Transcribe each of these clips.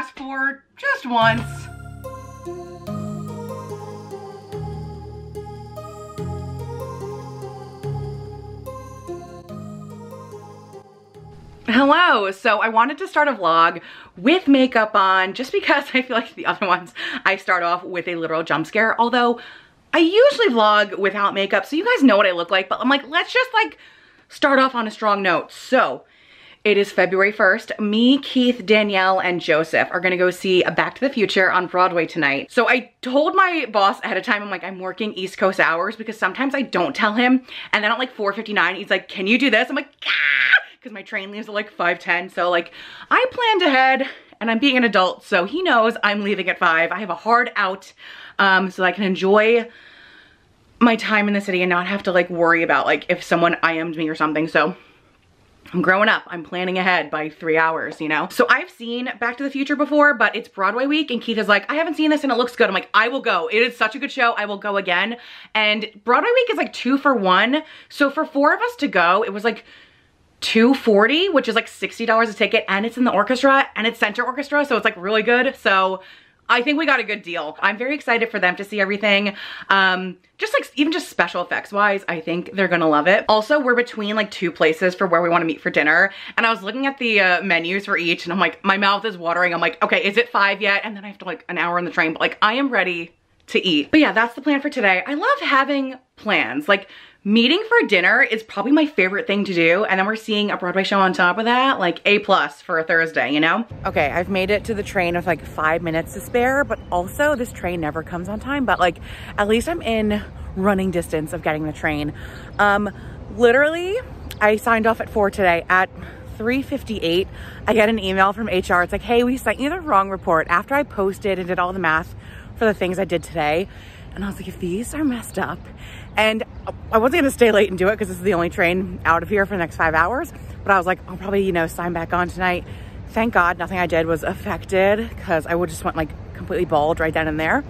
for just once. Hello, so I wanted to start a vlog with makeup on just because I feel like the other ones I start off with a literal jump scare, although I usually vlog without makeup, so you guys know what I look like, but I'm like, let's just like start off on a strong note. So it is February 1st. Me, Keith, Danielle, and Joseph are gonna go see a Back to the Future on Broadway tonight. So I told my boss ahead of time, I'm like, I'm working East Coast hours because sometimes I don't tell him. And then at like 4.59, he's like, can you do this? I'm like, ah! Because my train leaves at like 5.10. So like, I planned ahead and I'm being an adult, so he knows I'm leaving at 5. I have a hard out um, so I can enjoy my time in the city and not have to like worry about like if someone IM'd me or something. So I'm growing up. I'm planning ahead by three hours, you know? So I've seen Back to the Future before, but it's Broadway week and Keith is like, I haven't seen this and it looks good. I'm like, I will go. It is such a good show. I will go again. And Broadway week is like two for one. So for four of us to go, it was like 240 which is like $60 a ticket and it's in the orchestra and it's center orchestra so it's like really good so I think we got a good deal. I'm very excited for them to see everything. Um, just like, even just special effects wise, I think they're gonna love it. Also, we're between like two places for where we wanna meet for dinner. And I was looking at the uh, menus for each and I'm like, my mouth is watering. I'm like, okay, is it five yet? And then I have to like an hour on the train, but like I am ready to eat. But yeah, that's the plan for today. I love having plans. Like meeting for dinner is probably my favorite thing to do. And then we're seeing a Broadway show on top of that, like A plus for a Thursday, you know? Okay, I've made it to the train with like five minutes to spare, but also this train never comes on time, but like at least I'm in running distance of getting the train. Um, literally, I signed off at four today at 3.58, I get an email from HR. It's like, hey, we sent you the wrong report after I posted and did all the math for the things I did today. And I was like, if these are messed up, and I wasn't gonna stay late and do it because this is the only train out of here for the next five hours, but I was like, I'll probably, you know, sign back on tonight. Thank God nothing I did was affected because I would just went like completely bald right then and there.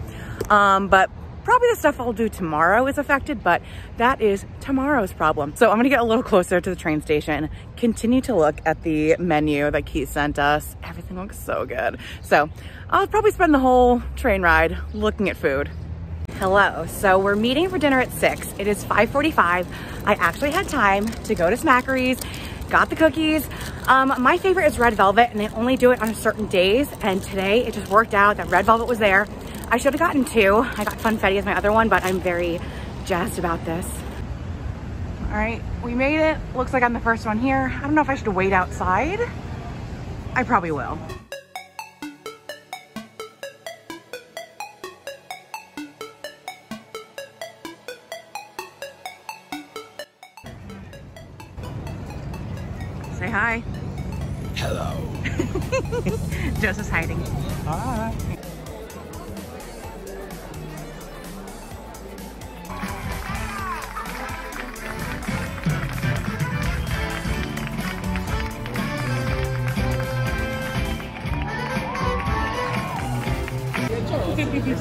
Um, but probably the stuff I'll do tomorrow is affected, but that is tomorrow's problem. So I'm gonna get a little closer to the train station, continue to look at the menu that Keith sent us. Everything looks so good. So I'll probably spend the whole train ride looking at food. Hello, so we're meeting for dinner at six. It is 5.45. I actually had time to go to Smackery's, got the cookies. Um, my favorite is red velvet and they only do it on certain days. And today it just worked out that red velvet was there. I should have gotten two. I got Funfetti as my other one, but I'm very jazzed about this. All right, we made it. Looks like I'm the first one here. I don't know if I should wait outside. I probably will. Wait,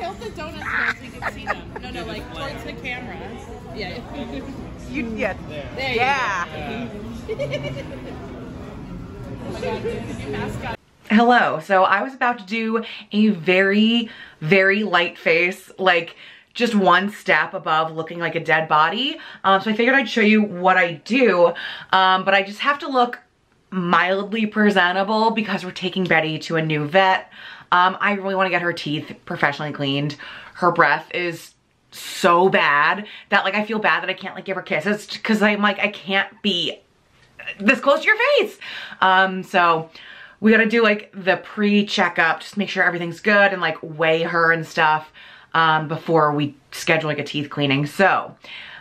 tilt the donuts down so you can see them. No, no, like towards the camera. Yeah. You, yeah. There Yeah. you go. oh my god, dude, you mascot. Hello, so I was about to do a very, very light face, like just one step above looking like a dead body. Um, so I figured I'd show you what I do, um, but I just have to look mildly presentable because we're taking Betty to a new vet. Um, I really wanna get her teeth professionally cleaned. Her breath is so bad that like I feel bad that I can't like give her kisses because I'm like, I can't be this close to your face. Um, so we gotta do like the pre-checkup, just make sure everything's good and like weigh her and stuff um, before we schedule like a teeth cleaning. So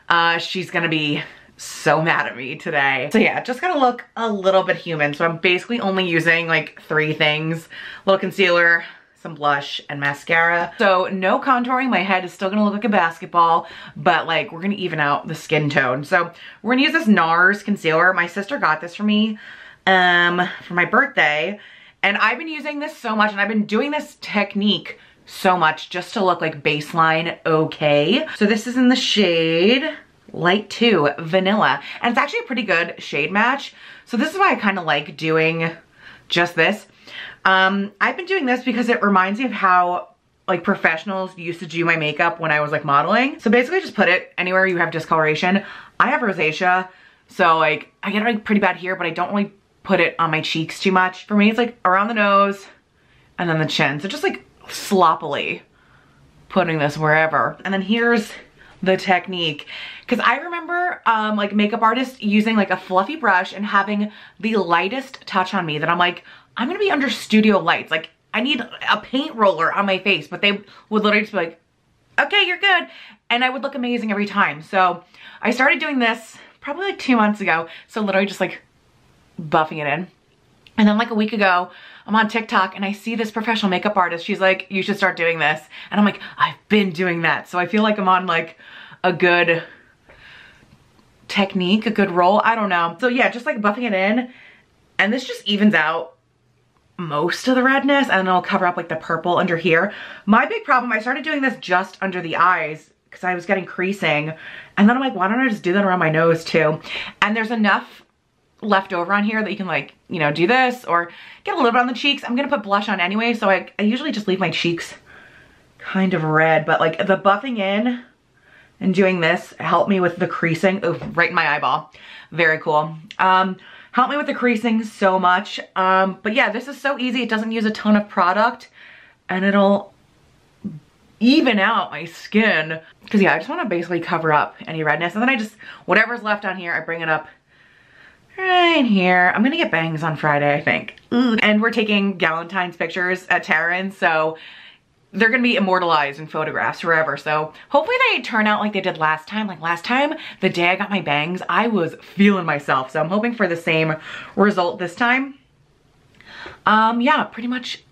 uh, she's gonna be so mad at me today. So yeah, just gotta look a little bit human. So I'm basically only using like three things. little concealer, some blush and mascara. So no contouring, my head is still gonna look like a basketball, but like we're gonna even out the skin tone. So we're gonna use this NARS concealer. My sister got this for me um, for my birthday. And I've been using this so much and I've been doing this technique so much just to look like baseline okay. So this is in the shade Light 2 Vanilla. And it's actually a pretty good shade match. So this is why I kind of like doing just this. Um, I've been doing this because it reminds me of how like professionals used to do my makeup when I was like modeling. So basically just put it anywhere you have discoloration. I have rosacea, so like I get like pretty bad here, but I don't really put it on my cheeks too much. For me, it's like around the nose and then the chin. So just like sloppily putting this wherever. And then here's the technique. Cause I remember um, like makeup artists using like a fluffy brush and having the lightest touch on me that I'm like, I'm gonna be under studio lights. Like I need a paint roller on my face, but they would literally just be like, okay, you're good. And I would look amazing every time. So I started doing this probably like two months ago. So literally just like buffing it in. And then like a week ago, I'm on TikTok and I see this professional makeup artist. She's like, you should start doing this. And I'm like, I've been doing that. So I feel like I'm on like a good technique, a good roll. I don't know. So yeah, just like buffing it in. And this just evens out most of the redness and I'll cover up like the purple under here. My big problem, I started doing this just under the eyes because I was getting creasing. And then I'm like, why don't I just do that around my nose too? And there's enough left over on here that you can like, you know, do this or get a little bit on the cheeks. I'm gonna put blush on anyway, so I, I usually just leave my cheeks kind of red, but like the buffing in and doing this helped me with the creasing. Ooh, right in my eyeball. Very cool. Um, helped me with the creasing so much. Um, but yeah, this is so easy. It doesn't use a ton of product and it'll even out my skin. Cause yeah, I just wanna basically cover up any redness. And then I just, whatever's left on here, I bring it up right here. I'm gonna get bangs on Friday, I think. Ooh. And we're taking Galentine's pictures at Taryn, so they're gonna be immortalized in photographs forever. So hopefully they turn out like they did last time. Like last time, the day I got my bangs, I was feeling myself. So I'm hoping for the same result this time. Um, yeah, pretty much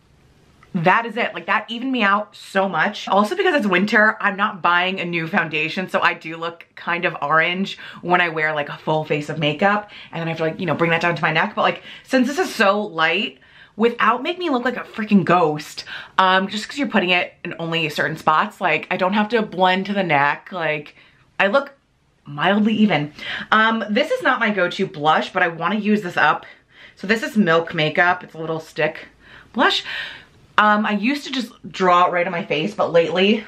that is it. Like that evened me out so much. Also because it's winter, I'm not buying a new foundation. So I do look kind of orange when I wear like a full face of makeup. And then I have to like, you know, bring that down to my neck. But like, since this is so light, without making me look like a freaking ghost. Um, just because you're putting it in only certain spots. Like, I don't have to blend to the neck. Like, I look mildly even. Um, this is not my go-to blush, but I want to use this up. So this is Milk Makeup. It's a little stick blush. Um, I used to just draw it right on my face, but lately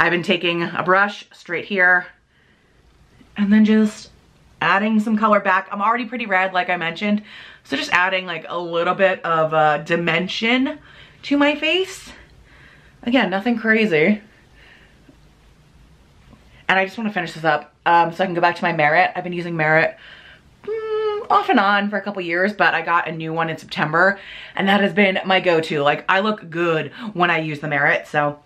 I've been taking a brush straight here and then just adding some color back. I'm already pretty red, like I mentioned. So just adding like a little bit of uh, dimension to my face. Again, nothing crazy. And I just want to finish this up um, so I can go back to my Merit. I've been using Merit off and on for a couple years, but I got a new one in September and that has been my go-to. Like I look good when I use the Merit. So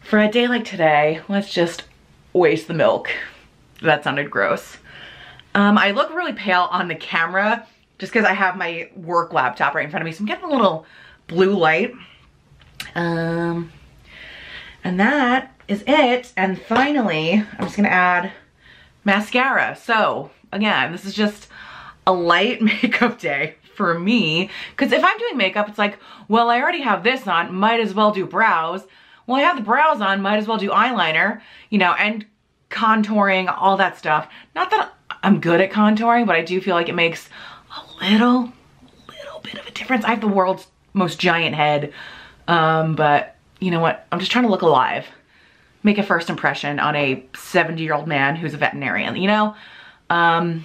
for a day like today, let's just waste the milk. That sounded gross. Um, I look really pale on the camera just because I have my work laptop right in front of me. So I'm getting a little blue light. Um, and that is it. And finally, I'm just gonna add mascara. So again, this is just a light makeup day for me. Cause if I'm doing makeup, it's like, well, I already have this on, might as well do brows. Well, I have the brows on, might as well do eyeliner, you know, and contouring, all that stuff. Not that I'm good at contouring, but I do feel like it makes a little, little bit of a difference. I have the world's most giant head, um, but you know what? I'm just trying to look alive. Make a first impression on a 70 year old man who's a veterinarian, you know? Um,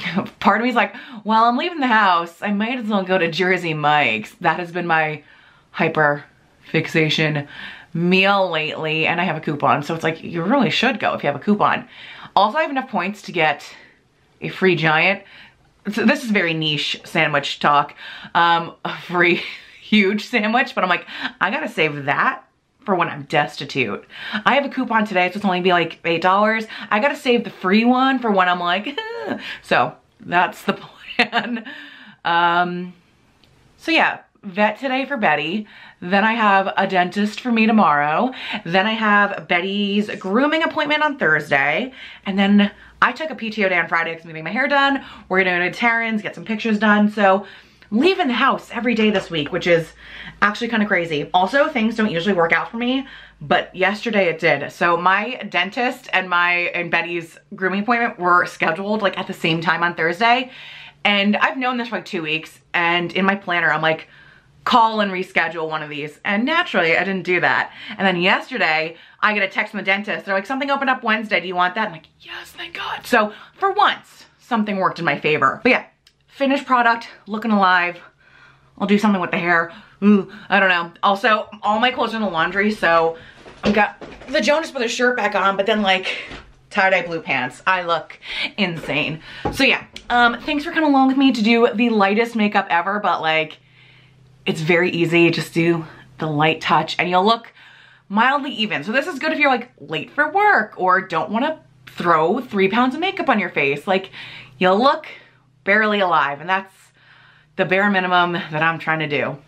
part of me is like, well, I'm leaving the house. I might as well go to Jersey Mike's. That has been my hyper fixation meal lately and I have a coupon. So it's like, you really should go if you have a coupon. Also, I have enough points to get a free giant so this is very niche sandwich talk, um, a free huge sandwich, but I'm like, I gotta save that for when I'm destitute. I have a coupon today, so it's only be like $8. I gotta save the free one for when I'm like, so that's the plan. Um, so yeah, vet today for Betty. Then I have a dentist for me tomorrow. Then I have Betty's grooming appointment on Thursday. And then I took a PTO day on Friday because I'm getting my hair done. We're gonna go to Taryn's, get some pictures done. So leaving the house every day this week, which is actually kind of crazy. Also, things don't usually work out for me, but yesterday it did. So my dentist and my and Betty's grooming appointment were scheduled like at the same time on Thursday. And I've known this for like two weeks and in my planner, I'm like, call and reschedule one of these. And naturally, I didn't do that. And then yesterday, I get a text from the dentist. They're like, something opened up Wednesday. Do you want that? I'm like, yes, thank God. So for once, something worked in my favor. But yeah, finished product, looking alive. I'll do something with the hair. Ooh, I don't know. Also, all my clothes are in the laundry, so I've got the Jonas Brothers shirt back on, but then like tie-dye blue pants. I look insane. So yeah, um, thanks for coming along with me to do the lightest makeup ever, but like, it's very easy. Just do the light touch and you'll look mildly even. So this is good if you're like late for work or don't want to throw three pounds of makeup on your face. Like you'll look barely alive and that's the bare minimum that I'm trying to do.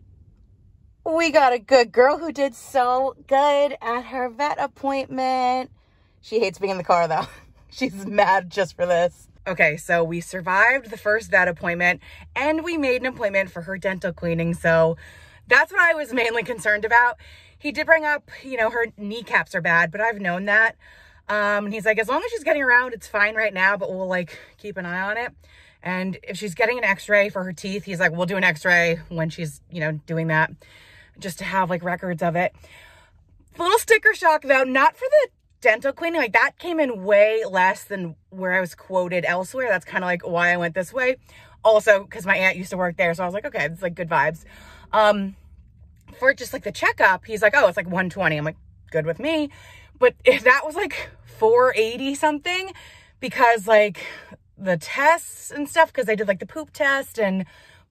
We got a good girl who did so good at her vet appointment. She hates being in the car though. She's mad just for this. Okay, so we survived the first vet appointment and we made an appointment for her dental cleaning. So that's what I was mainly concerned about. He did bring up, you know, her kneecaps are bad, but I've known that. Um, and he's like, as long as she's getting around, it's fine right now, but we'll like keep an eye on it. And if she's getting an x-ray for her teeth, he's like, we'll do an x-ray when she's, you know, doing that just to have like records of it. Little sticker shock though, not for the dental cleaning, like that came in way less than where I was quoted elsewhere. That's kind of like why I went this way. Also, because my aunt used to work there. So I was like, okay, it's like good vibes. Um, for just like the checkup, he's like, oh, it's like 120. I'm like, good with me. But if that was like 480 something, because like the tests and stuff, because they did like the poop test and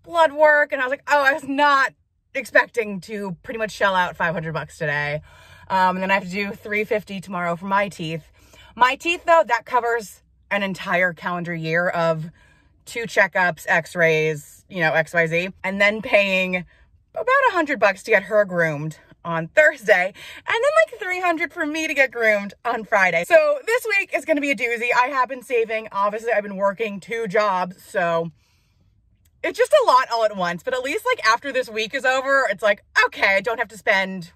blood work. And I was like, oh, I was not expecting to pretty much shell out 500 bucks today. Um, and then I have to do 350 tomorrow for my teeth. My teeth though, that covers an entire calendar year of two checkups, x-rays, you know, XYZ, and then paying about a hundred bucks to get her groomed on Thursday, and then like 300 for me to get groomed on Friday. So this week is gonna be a doozy. I have been saving, obviously I've been working two jobs, so it's just a lot all at once, but at least like after this week is over, it's like, okay, I don't have to spend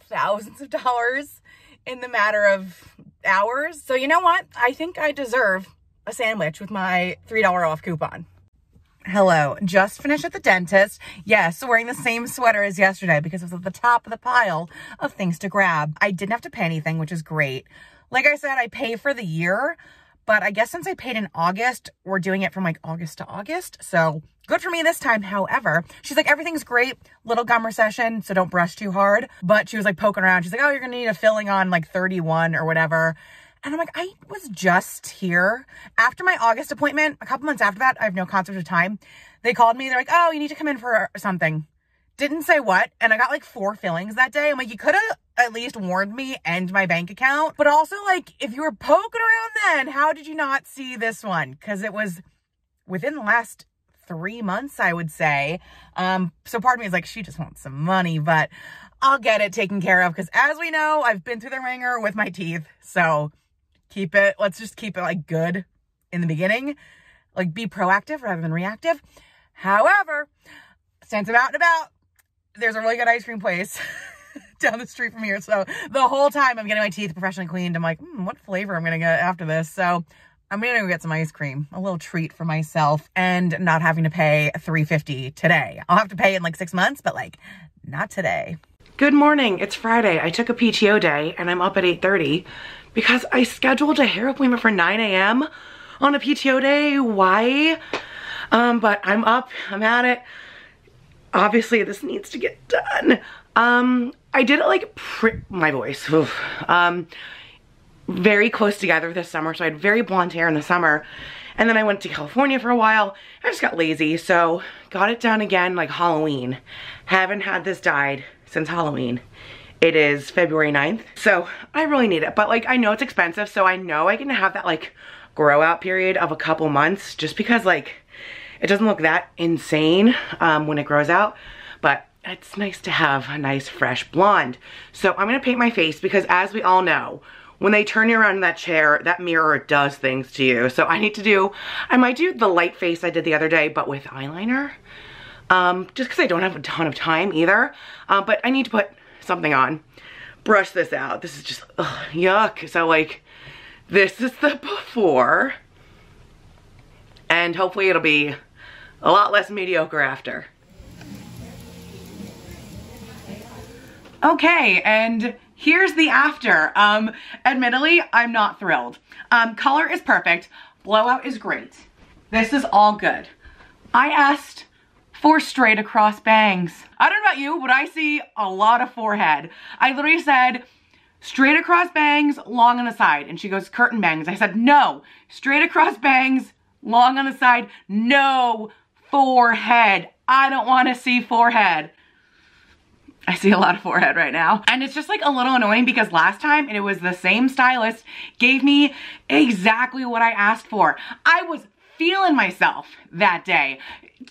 thousands of dollars in the matter of hours. So you know what? I think I deserve a sandwich with my $3 off coupon. Hello, just finished at the dentist. Yes, wearing the same sweater as yesterday because it was at the top of the pile of things to grab. I didn't have to pay anything, which is great. Like I said, I pay for the year, but I guess since I paid in August, we're doing it from like August to August. So good for me this time. However, she's like, everything's great. Little gum recession, so don't brush too hard. But she was like poking around. She's like, oh, you're going to need a filling on like 31 or whatever. And I'm like, I was just here. After my August appointment, a couple months after that, I have no concept of time. They called me. They're like, oh, you need to come in for something. Didn't say what. And I got like four fillings that day. I'm like, you could have at least warned me and my bank account. But also like, if you were poking around then, how did you not see this one? Because it was within the last three months, I would say. Um, so part of me is like, she just wants some money, but I'll get it taken care of. Because as we know, I've been through the ringer with my teeth. So keep it, let's just keep it like good in the beginning. Like be proactive rather than reactive. However, since I'm out and about, there's a really good ice cream place down the street from here. So the whole time I'm getting my teeth professionally cleaned, I'm like, hmm, what flavor I'm going to get after this. So I'm going to go get some ice cream, a little treat for myself and not having to pay 350 today. I'll have to pay in like six months, but like not today. Good morning. It's Friday. I took a PTO day and I'm up at 8.30 because I scheduled a hair appointment for 9 a.m. on a PTO day. Why? Um, but I'm up, I'm at it. Obviously this needs to get done. Um, I did it like, my voice, oof. um, very close together this summer. So I had very blonde hair in the summer. And then I went to California for a while. I just got lazy. So got it done again like Halloween. Haven't had this dyed since Halloween. It is February 9th. So I really need it. But like, I know it's expensive. So I know I can have that like grow out period of a couple months just because like it doesn't look that insane um, when it grows out. But it's nice to have a nice fresh blonde. So I'm gonna paint my face because as we all know, when they turn you around in that chair, that mirror does things to you. So I need to do, I might do the light face I did the other day, but with eyeliner. Um, just because I don't have a ton of time either. Uh, but I need to put something on. Brush this out. This is just, ugh, yuck. So like, this is the before. And hopefully it'll be a lot less mediocre after. Okay, and here's the after. Um, admittedly, I'm not thrilled. Um, color is perfect. Blowout is great. This is all good. I asked for straight across bangs. I don't know about you, but I see a lot of forehead. I literally said, straight across bangs, long on the side. And she goes, curtain bangs. I said, no, straight across bangs, long on the side, no forehead. I don't want to see forehead. I see a lot of forehead right now. And it's just like a little annoying because last time, and it was the same stylist, gave me exactly what I asked for. I was feeling myself that day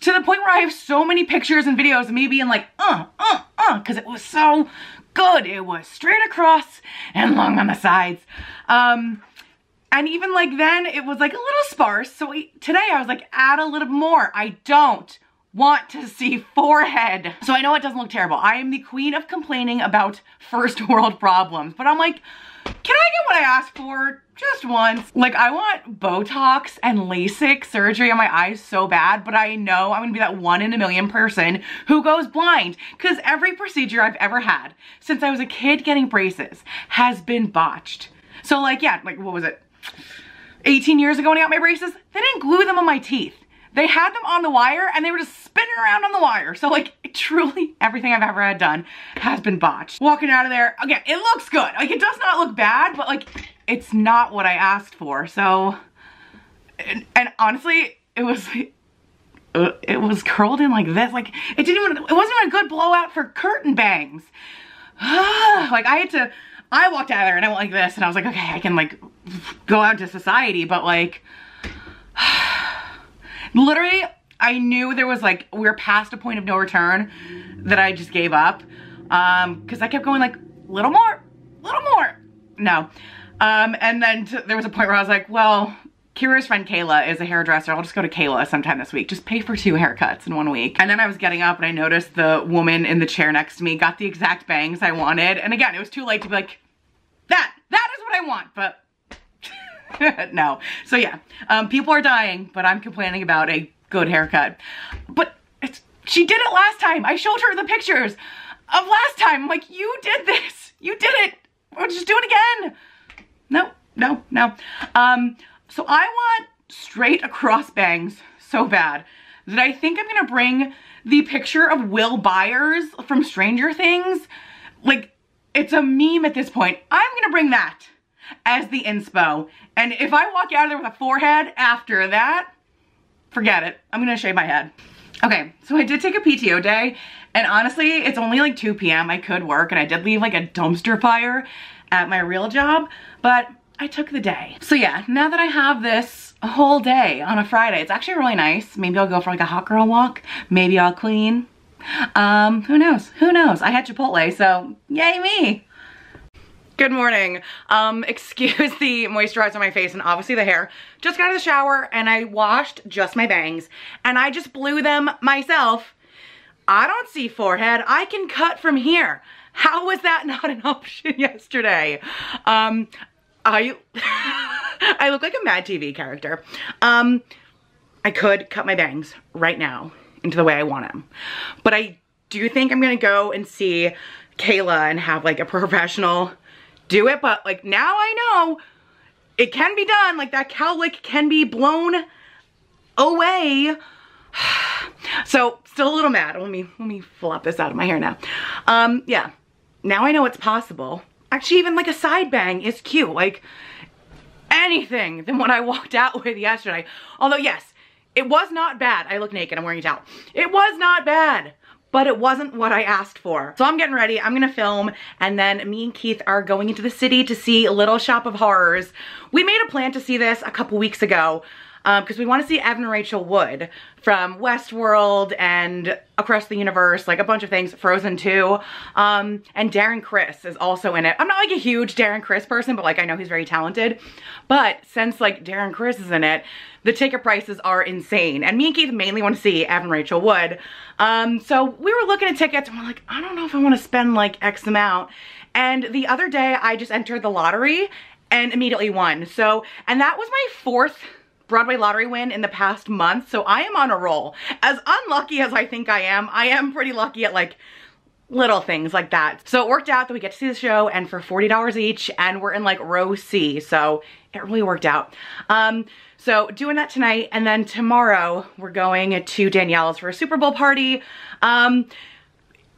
to the point where I have so many pictures and videos of me being like, uh, uh, uh, because it was so good. It was straight across and long on the sides. Um, and even like then it was like a little sparse. So we, today I was like, add a little more. I don't want to see forehead. So I know it doesn't look terrible. I am the queen of complaining about first world problems, but I'm like, can I get what I asked for just once? Like I want Botox and LASIK surgery on my eyes so bad, but I know I'm gonna be that one in a million person who goes blind because every procedure I've ever had since I was a kid getting braces has been botched. So like, yeah, like what was it? 18 years ago when I got my braces, they didn't glue them on my teeth. They had them on the wire and they were just spinning around on the wire. So like truly everything I've ever had done has been botched. Walking out of there, again, it looks good. Like it does not look bad, but like it's not what I asked for. So, and, and honestly, it was uh, it was curled in like this. Like it didn't even, it wasn't even a good blowout for curtain bangs. like I had to, I walked out of there and I went like this and I was like, okay, I can like go out to society, but like, literally, I knew there was like, we are past a point of no return that I just gave up. Um, cause I kept going like, little more, little more. No. Um, and then there was a point where I was like, well, Kira's friend Kayla is a hairdresser. I'll just go to Kayla sometime this week. Just pay for two haircuts in one week. And then I was getting up and I noticed the woman in the chair next to me got the exact bangs I wanted. And again, it was too late to be like, that, that is what I want, but no. So yeah, um, people are dying, but I'm complaining about a good haircut. But it's, she did it last time. I showed her the pictures of last time. I'm like, you did this. You did it. We'll just do it again. No, no, no. Um, so I want straight across bangs so bad that I think I'm gonna bring the picture of Will Byers from Stranger Things. Like, it's a meme at this point. I'm gonna bring that as the inspo. And if I walk out of there with a forehead after that, forget it. I'm gonna shave my head. Okay, so I did take a PTO day and honestly, it's only like 2 p.m. I could work and I did leave like a dumpster fire at my real job, but I took the day. So yeah, now that I have this whole day on a Friday, it's actually really nice. Maybe I'll go for like a hot girl walk. Maybe I'll clean. Um, who knows? Who knows? I had Chipotle, so yay me. Good morning. Um, excuse the moisturizer on my face and obviously the hair. Just got out of the shower and I washed just my bangs and I just blew them myself. I don't see forehead. I can cut from here. How was that not an option yesterday? Um, I, I look like a Mad TV character. Um, I could cut my bangs right now into the way I want them. But I do think I'm gonna go and see Kayla and have like a professional do it. But like now I know it can be done. Like that cowlick can be blown away. so still a little mad. Let me, let me flop this out of my hair now. Um, yeah, now I know it's possible. Actually, even like a side bang is cute. Like anything than what I walked out with yesterday. Although yes, it was not bad. I look naked, I'm wearing a towel. It was not bad, but it wasn't what I asked for. So I'm getting ready, I'm gonna film, and then me and Keith are going into the city to see Little Shop of Horrors. We made a plan to see this a couple weeks ago, because we want to see Evan Rachel Wood from Westworld and Across the Universe, like a bunch of things, Frozen 2. Um, and Darren Criss is also in it. I'm not like a huge Darren Criss person, but like I know he's very talented. But since like Darren Criss is in it, the ticket prices are insane. And me and Keith mainly want to see Evan Rachel Wood. Um, so we were looking at tickets and we're like, I don't know if I want to spend like X amount. And the other day I just entered the lottery and immediately won. So, and that was my fourth Broadway lottery win in the past month. So I am on a roll. As unlucky as I think I am, I am pretty lucky at like little things like that. So it worked out that we get to see the show and for $40 each and we're in like row C. So it really worked out. Um, so doing that tonight and then tomorrow we're going to Danielle's for a Super Bowl party. Um,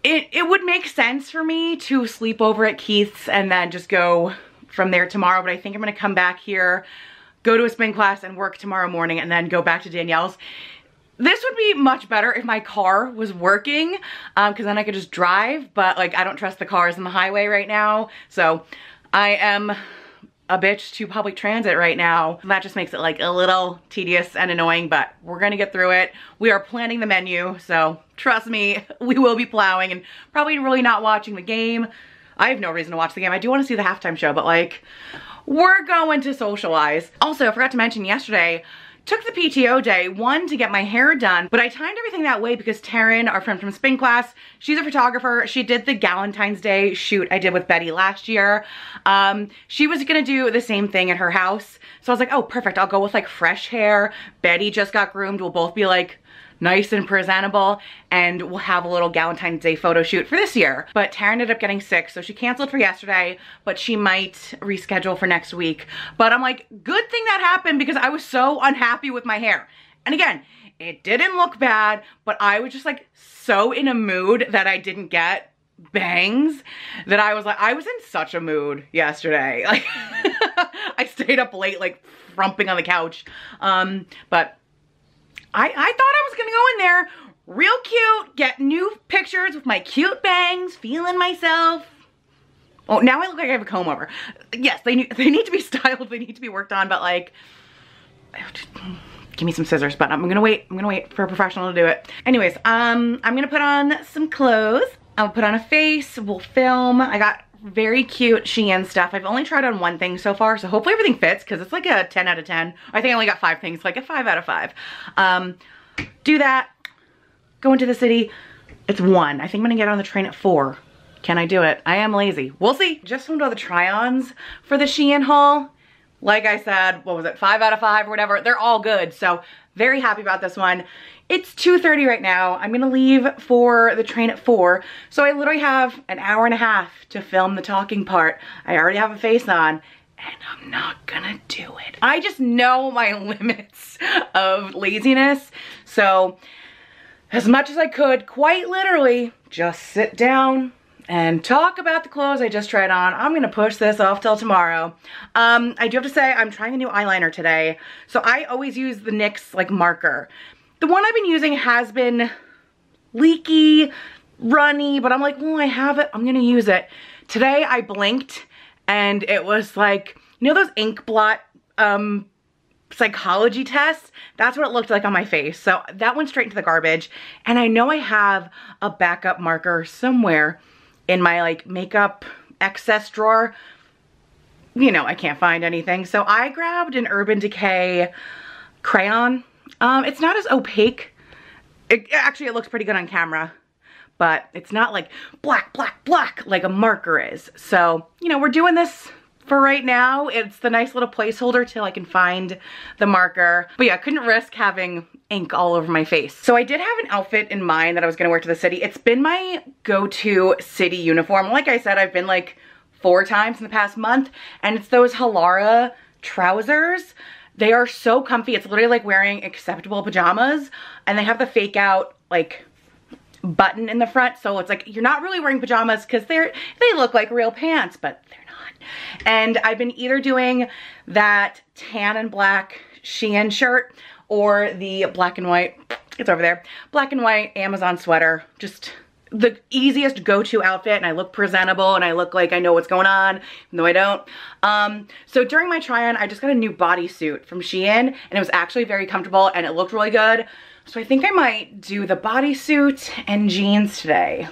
it, it would make sense for me to sleep over at Keith's and then just go from there tomorrow, but I think I'm gonna come back here, go to a spin class and work tomorrow morning and then go back to Danielle's. This would be much better if my car was working, um, cause then I could just drive, but like I don't trust the cars on the highway right now. So I am a bitch to public transit right now. And That just makes it like a little tedious and annoying, but we're gonna get through it. We are planning the menu, so trust me, we will be plowing and probably really not watching the game. I have no reason to watch the game. I do want to see the halftime show, but like, we're going to socialize. Also, I forgot to mention yesterday, took the PTO day, one, to get my hair done, but I timed everything that way because Taryn, our friend from spin class, she's a photographer. She did the Galentine's Day shoot I did with Betty last year. Um, she was gonna do the same thing at her house. So I was like, oh, perfect. I'll go with like fresh hair. Betty just got groomed. We'll both be like nice and presentable and we'll have a little Valentine's Day photo shoot for this year. But Tara ended up getting sick, so she canceled for yesterday, but she might reschedule for next week. But I'm like, good thing that happened because I was so unhappy with my hair. And again, it didn't look bad, but I was just like so in a mood that I didn't get bangs that I was like, I was in such a mood yesterday. Like, I stayed up late, like frumping on the couch. Um, but I, I thought I was gonna go in there real cute, get new pictures with my cute bangs, feeling myself. Oh, now I look like I have a comb over. Yes, they need, they need to be styled, they need to be worked on, but like, give me some scissors, but I'm gonna wait, I'm gonna wait for a professional to do it. Anyways, um, I'm gonna put on some clothes. I'll put on a face, we'll film. I got very cute Shein stuff. I've only tried on one thing so far, so hopefully everything fits because it's like a 10 out of 10. I think I only got five things, like a five out of five. Um, do that, go into the city. It's one. I think I'm gonna get on the train at four. Can I do it? I am lazy. We'll see. Just filmed all the try-ons for the Shein haul. Like I said, what was it, five out of five or whatever. They're all good, so very happy about this one. It's 2.30 right now. I'm gonna leave for the train at four. So I literally have an hour and a half to film the talking part. I already have a face on and I'm not gonna do it. I just know my limits of laziness. So as much as I could, quite literally, just sit down, and talk about the clothes I just tried on. I'm gonna push this off till tomorrow. Um, I do have to say, I'm trying a new eyeliner today. So I always use the NYX like marker. The one I've been using has been leaky, runny, but I'm like, well, I have it, I'm gonna use it. Today I blinked and it was like, you know those ink blot um, psychology tests? That's what it looked like on my face. So that went straight into the garbage. And I know I have a backup marker somewhere in my like makeup excess drawer. You know, I can't find anything. So I grabbed an Urban Decay crayon. Um, it's not as opaque. It, actually, it looks pretty good on camera but it's not like black, black, black like a marker is. So, you know, we're doing this for right now. It's the nice little placeholder till I can find the marker. But yeah, I couldn't risk having ink all over my face. So I did have an outfit in mind that I was gonna wear to the city. It's been my go-to city uniform. Like I said, I've been like four times in the past month and it's those Halara trousers. They are so comfy. It's literally like wearing acceptable pajamas and they have the fake out like button in the front. So it's like, you're not really wearing pajamas because they're, they look like real pants, but they're. And I've been either doing that tan and black Shein shirt or the black and white, it's over there, black and white Amazon sweater. Just the easiest go-to outfit and I look presentable and I look like I know what's going on, even though I don't. Um, so during my try-on, I just got a new bodysuit from Shein and it was actually very comfortable and it looked really good. So I think I might do the bodysuit and jeans today.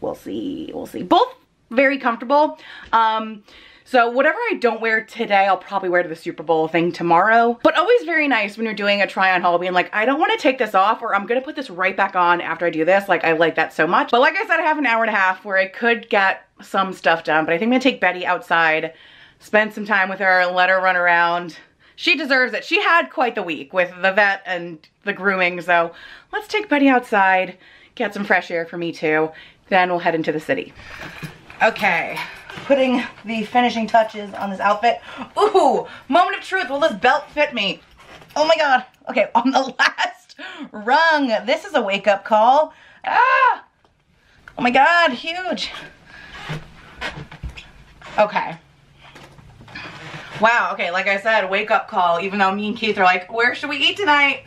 We'll see, we'll see. Both very comfortable. Um, so whatever I don't wear today, I'll probably wear to the Super Bowl thing tomorrow. But always very nice when you're doing a try on haul being like, I don't want to take this off or I'm going to put this right back on after I do this. Like I like that so much. But like I said, I have an hour and a half where I could get some stuff done. But I think I'm going to take Betty outside, spend some time with her, let her run around. She deserves it. She had quite the week with the vet and the grooming. So let's take Betty outside, get some fresh air for me too. Then we'll head into the city. Okay, putting the finishing touches on this outfit. Ooh, moment of truth. Will this belt fit me? Oh my God. Okay, on the last rung. This is a wake up call. Ah! Oh my God, huge. Okay. Wow, okay, like I said, wake up call, even though me and Keith are like, where should we eat tonight?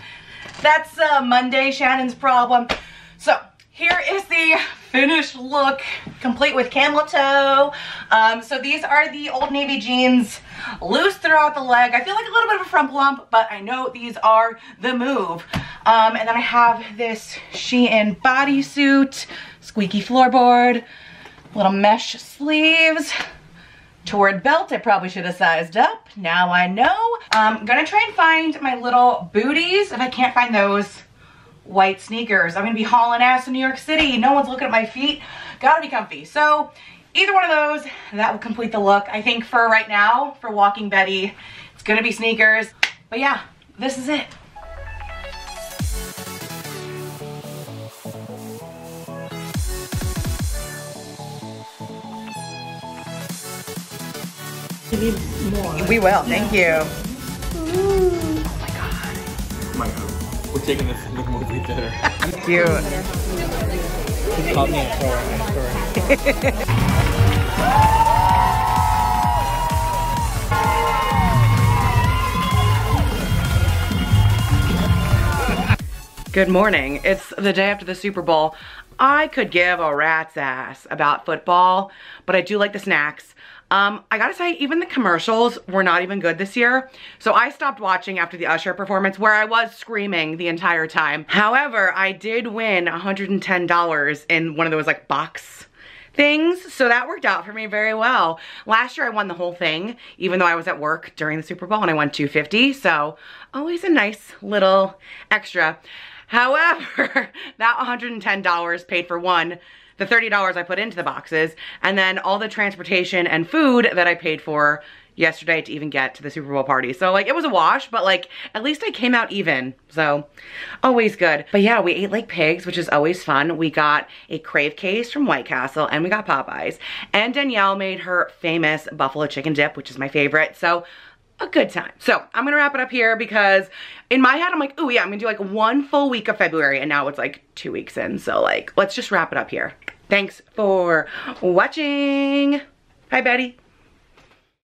That's uh, Monday, Shannon's problem. So, here is the finished look, complete with camel toe. Um, so these are the Old Navy jeans, loose throughout the leg. I feel like a little bit of a front lump, but I know these are the move. Um, and then I have this Shein bodysuit, squeaky floorboard, little mesh sleeves, Toward belt, I probably should have sized up. Now I know. I'm um, gonna try and find my little booties. If I can't find those, white sneakers. I'm gonna be hauling ass in New York City. No one's looking at my feet. Gotta be comfy. So either one of those, that will complete the look. I think for right now, for walking Betty, it's gonna be sneakers. But yeah, this is it. We will, thank you. We're taking this to the movie theater. Cute. He called me a troll. Good morning. It's the day after the Super Bowl. I could give a rat's ass about football, but I do like the snacks. Um, I gotta say, even the commercials were not even good this year. So I stopped watching after the Usher performance where I was screaming the entire time. However, I did win $110 in one of those like box things. So that worked out for me very well. Last year I won the whole thing, even though I was at work during the Super Bowl and I won 250. So always a nice little extra. However, that $110 paid for one the $30 I put into the boxes, and then all the transportation and food that I paid for yesterday to even get to the Super Bowl party. So like it was a wash, but like at least I came out even. So always good. But yeah, we ate like pigs, which is always fun. We got a crave case from White Castle and we got Popeyes. And Danielle made her famous buffalo chicken dip, which is my favorite. So a good time. So I'm gonna wrap it up here because in my head I'm like, oh yeah, I'm gonna do like one full week of February and now it's like two weeks in. So like, let's just wrap it up here. Thanks for watching. Hi, Betty.